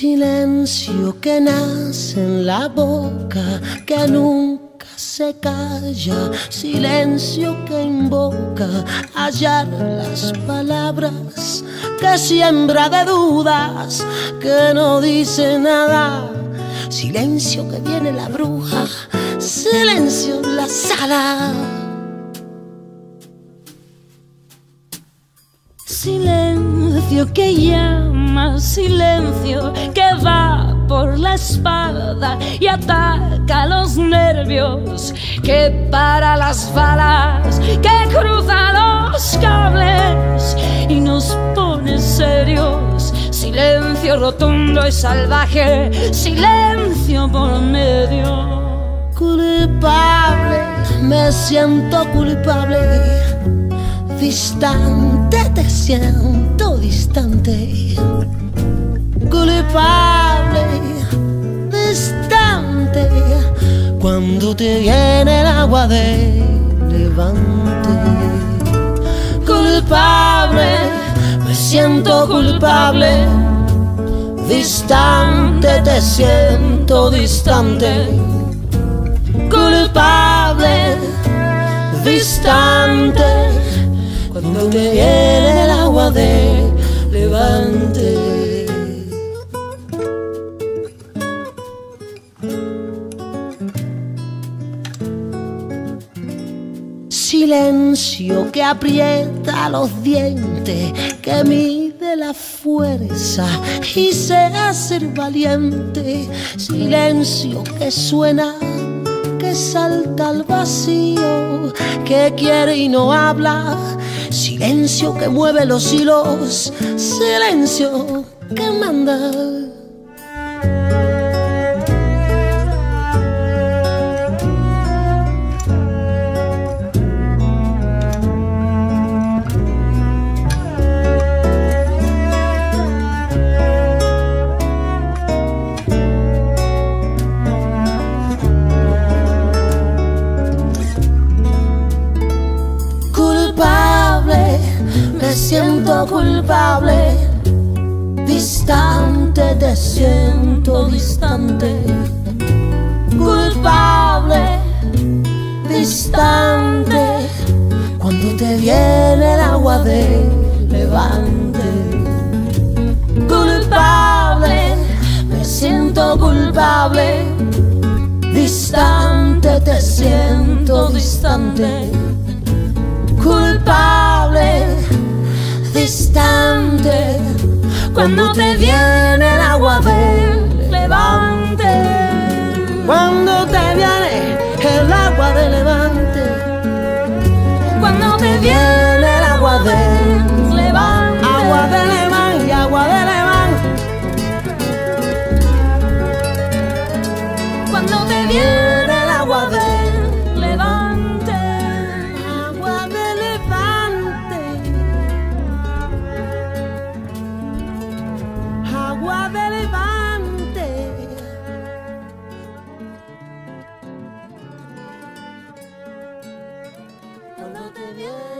Silencio que nace en la boca, que nunca se calla. Silencio que invoca hallar las palabras, que siembra de dudas, que no dice nada. Silencio que viene la bruja, silencio en la sala. Silencio que llama, silencio que va por la espalda y ataca los nervios, que para las balas, que cruza los cables y nos pone serios. Silencio rotundo y salvaje, silencio por medio. Culpable, me siento culpable distante, te siento distante, culpable, distante, cuando te viene el agua de levante, culpable, me siento culpable, distante, te siento distante, culpable, distante cuando te viene el agua de. Silencio que aprieta los dientes, que mide la fuerza y se hace valiente. Silencio que suena que salta al vacío, que quiere y no habla, silencio que mueve los hilos, silencio que manda. Me siento culpable, distante, te siento distante, culpable, distante, cuando te viene el agua de levante, culpable, me siento culpable, distante, te siento distante, culpable cuando te viene el agua del levante. Cuando te viene el agua del levante. Cuando te viene Cuando te viene